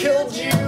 killed you.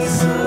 sun.